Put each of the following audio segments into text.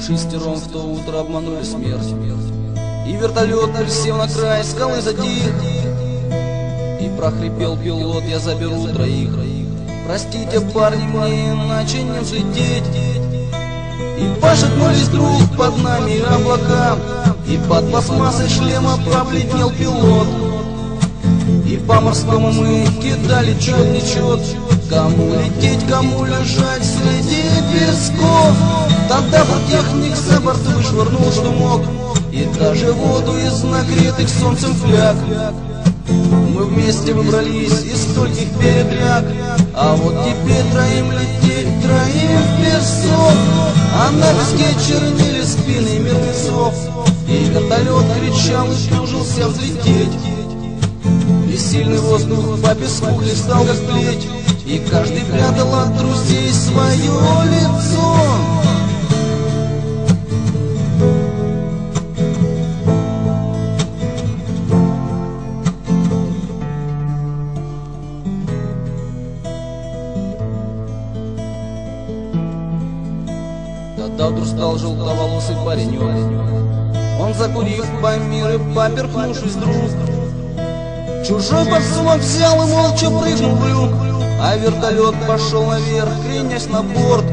шестером в то утро обманули смерть. И вертолет, присев на край скалы, затих. И прохрипел пилот, я заберу троих. Простите, парни, мне иначе не взлететь. И пошатнулись друг под нами облака, И под пластмассой шлема пробледнел пилот. И по морскому мы кидали чет Кому лететь, кому лежать среди песков. Тогда техник за борт вышвырнул, что мог, И даже воду из нагретых солнцем фляг. Мы вместе выбрались из стольких передряг, А вот теперь троим лететь, троим в песок, А на песке чернили спины мертвецов, И вертолет кричал и тужился взлететь. И сильный воздух по песку хлестал, как плеть, И каждый прятал от друзей свое лицо. Вдруг стал желтоволосый паренек. Он закурив помир и поперхнувшись вдруг, Чужой подсумок взял и молча прыгнул в люк, А вертолет пошел наверх, кренясь на борт.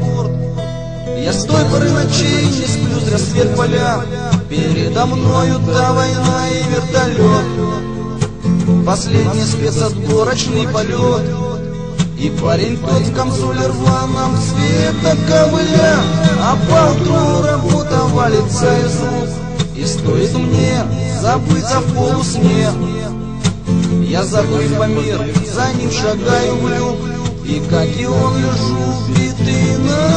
Я с той поры ночей не сплю, зря свет поля, Передо мною та война и вертолет. Последний спецотборочный полет, И парень тот в камзоле рваном цвета ковыля, А поутру работа валится из рук, И стоит мне забыться в полусне, я забыв по мир, за ним шагаю в люк. И как и он лежу, битый на